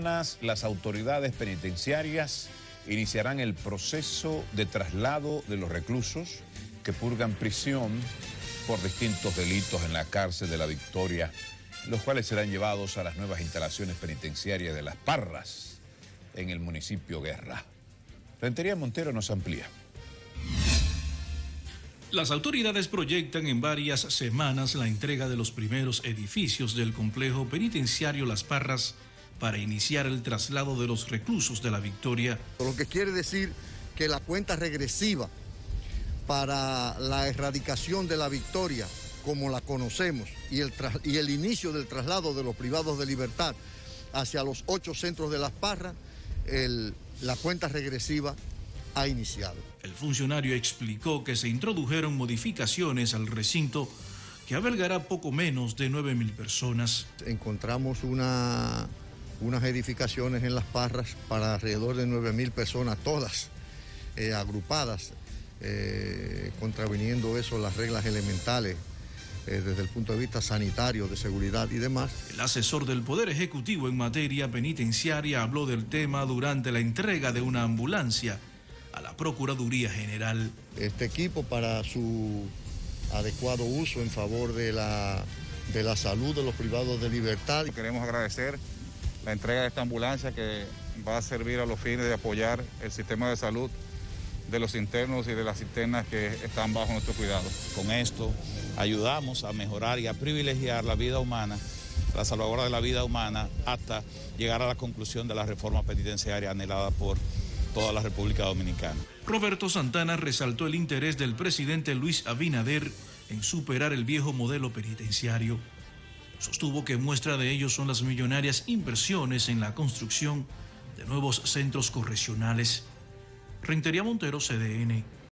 Las autoridades penitenciarias iniciarán el proceso de traslado de los reclusos que purgan prisión por distintos delitos en la cárcel de la Victoria, los cuales serán llevados a las nuevas instalaciones penitenciarias de Las Parras, en el municipio Guerra. Rentería Montero nos amplía. Las autoridades proyectan en varias semanas la entrega de los primeros edificios del complejo penitenciario Las Parras para iniciar el traslado de los reclusos de la Victoria. Lo que quiere decir que la cuenta regresiva para la erradicación de la Victoria, como la conocemos, y el, y el inicio del traslado de los privados de libertad hacia los ocho centros de Las Parras, la cuenta regresiva ha iniciado. El funcionario explicó que se introdujeron modificaciones al recinto que albergará poco menos de 9 mil personas. Encontramos una unas edificaciones en Las Parras para alrededor de 9.000 personas, todas eh, agrupadas, eh, contraviniendo eso las reglas elementales eh, desde el punto de vista sanitario, de seguridad y demás. El asesor del Poder Ejecutivo en materia penitenciaria habló del tema durante la entrega de una ambulancia a la Procuraduría General. Este equipo para su adecuado uso en favor de la, de la salud de los privados de libertad. Queremos agradecer la entrega de esta ambulancia que va a servir a los fines de apoyar el sistema de salud de los internos y de las internas que están bajo nuestro cuidado. Con esto ayudamos a mejorar y a privilegiar la vida humana, la salvaguarda de la vida humana, hasta llegar a la conclusión de la reforma penitenciaria anhelada por toda la República Dominicana. Roberto Santana resaltó el interés del presidente Luis Abinader en superar el viejo modelo penitenciario Sostuvo que muestra de ello son las millonarias inversiones en la construcción de nuevos centros correccionales. Rentería Montero, CDN.